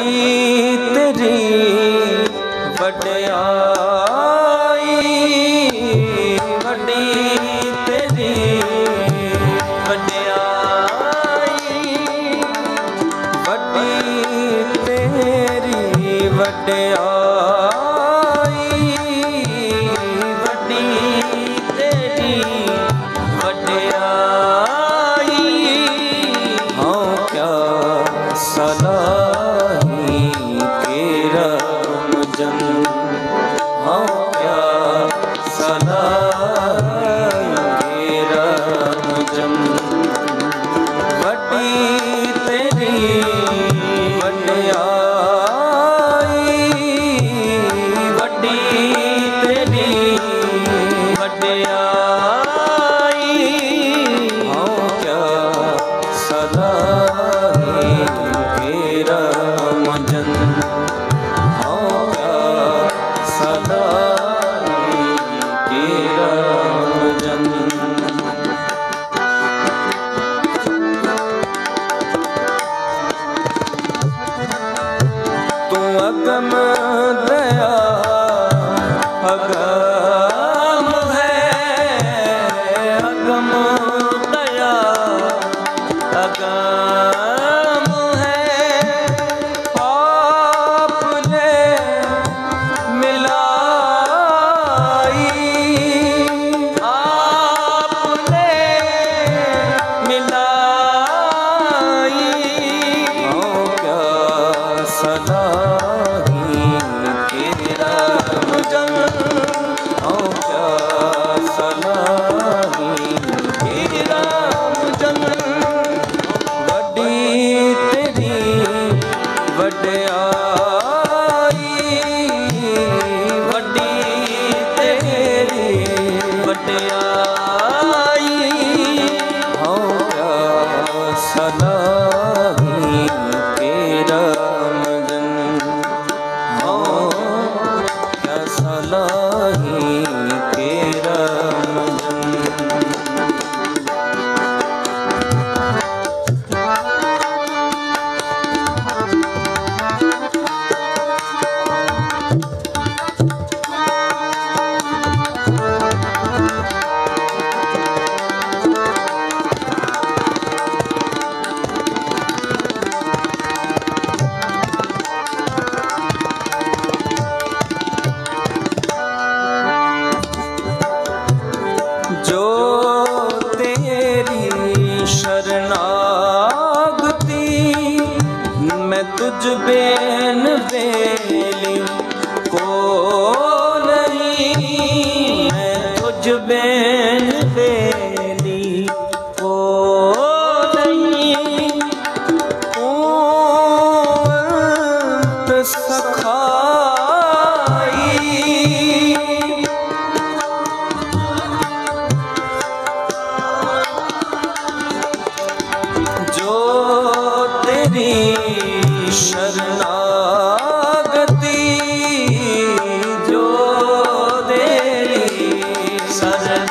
ਬੜੀ ਤੇਰੀ ਵਡਿਆਈ ਵੱਡੀ ਤੇਰੀ ਵਡਿਆਈ ਵੱਡੀ ਤੇਰੀ ਵਡਿਆਈ। सलाही तेरे राम जन ओ क्या सलाही तेरे राम जन वड्डी तेरी वड्डिया मैं तुझ बेन बेली ਤੇਰੀ ਸ਼ਰਨਾਗਤੀ ਜੋ ਤੇਰੀ ਸਰਨਾਗਤੀ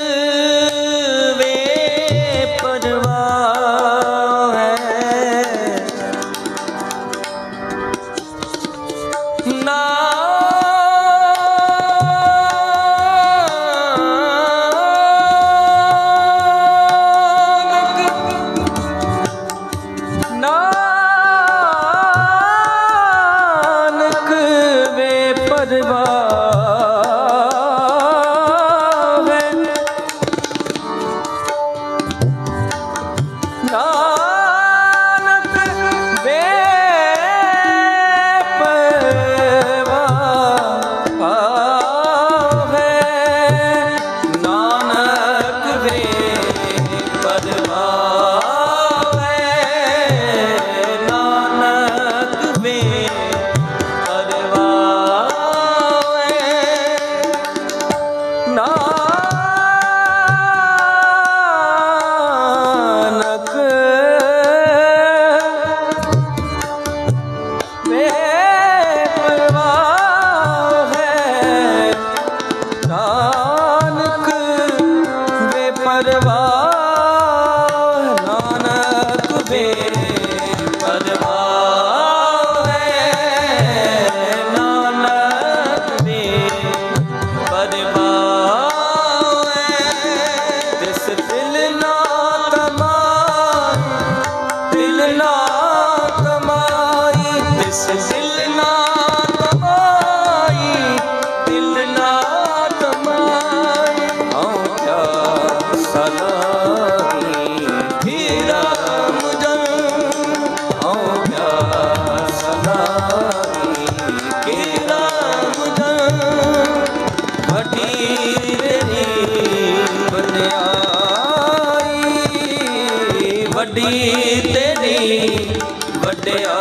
ਨਾਨਕ ਨਾਨਕ ਵੇ ਪਰਵਾਹ ਜਿਸ ਦਿਲ ਨਾ ਕਮਾਈ, ਦਿਲ ਨਾ ਕਮਾਈ। ਹਉ ਜਾ ਸਲਾਹੀ ਹੀਰਾ ਮੁਜਨ ਹਉ ਜਾ ਸਲਾਹੀ ਕੇਰਾ ਮੁਜਨ ਘਟੀ ਮੇਰੀ ਬਨਿਆਈ ਵੱਡੀ ਤੇਰੀ ਵਡਿਆ